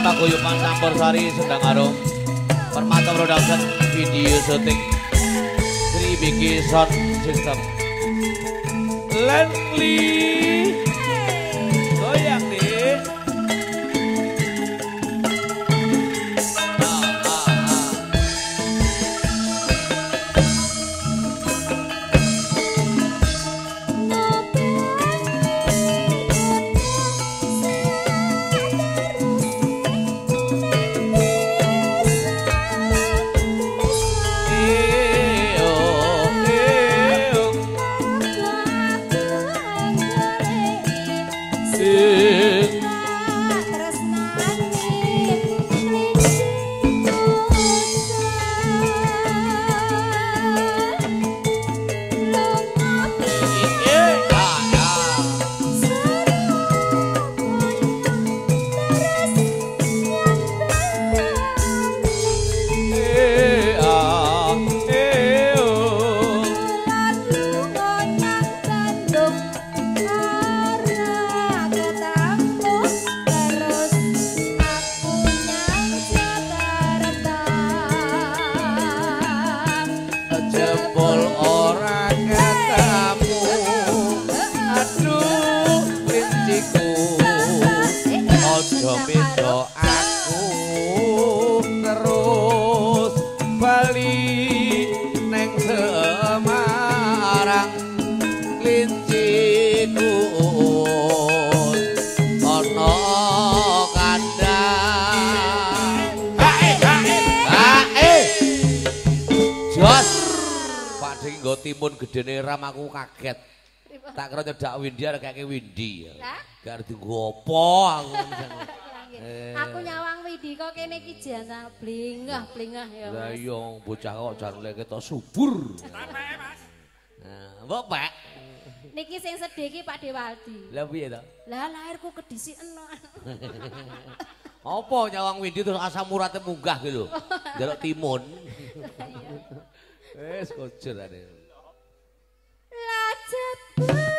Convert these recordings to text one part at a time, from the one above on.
paguyuban campur sari sendang arum. Permata production video syuting Sri Biki Sound System Lenly beda aku terus bali neng Semarang linciku ono kandang hae hae hae Jos. Pak Ding nggo timun gedene ram aku kaget. Tak kira nyedak Windy arek kaya Windy. Lah? Gak ngerti nggo apa aku. Eh. Aku nyawang Widi kok kene iki jana blingah blingah ya. Lah Mas. iya bocah kok jarene ketok subur. Nah, mbok Pak. Niki sing sedih iki Pak Dewaldi. Lah piye to? Lah lahirku kedisiken. Apa nyawang Windy terus asam uratnya munggah gitu. Jaluk timun. Wes kocur ade. Lah jebul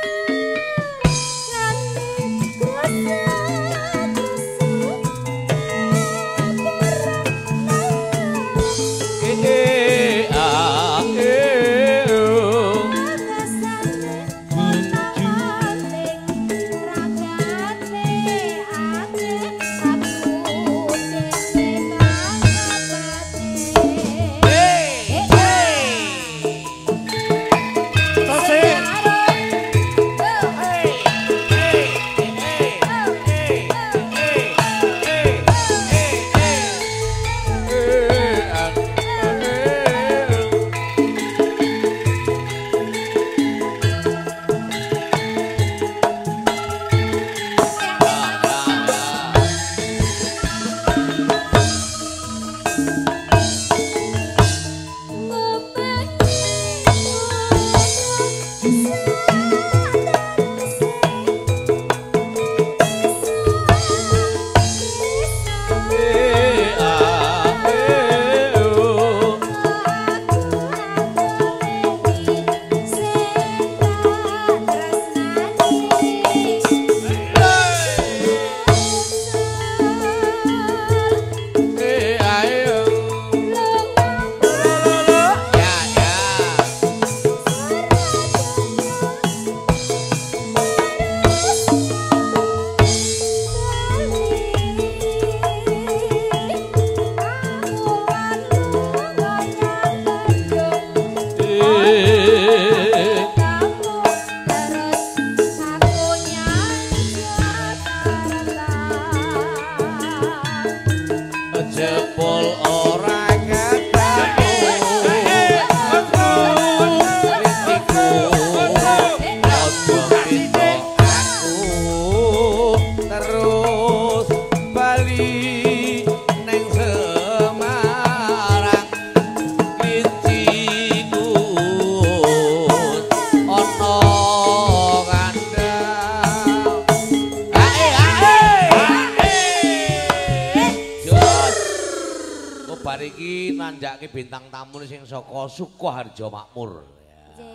Bar iki nandhake bintang tamu sing saka Sukoharjo Makmur ya.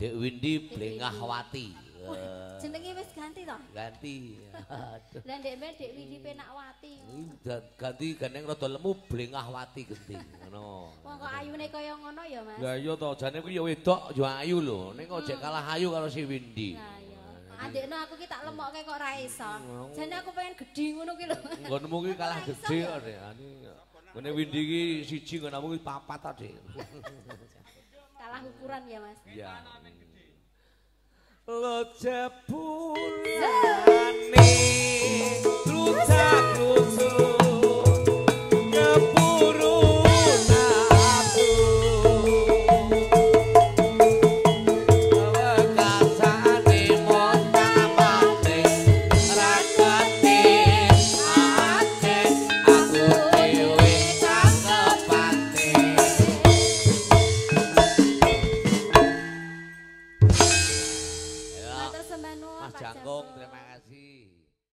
Dek Windy Blengahwati. Jenenge wis ganti to? Ganti. Lah ndek mbek Dek Widi Penawati. Ini dan- ganti gandeng rada lemu blengahwati genting ngono. Wong kok ayune kaya ngono ya, Mas? Lah iya to, jane kuwi ya wedok yo ayu lho. Ning kok jek kalah ayu karo si Windy. Lah iya. Adekno aku ki tak lemokke kok ora iso. Jane aku pengen gedhi ngono ki lho. Nggonmu kuwi kalah gedhe kok Dek. Ani ngene Windy ki siji nggonmu kuwi papat ta, Dik. Kalah ukuran ya, Mas. Iya. Lo jebulane lucak-lucu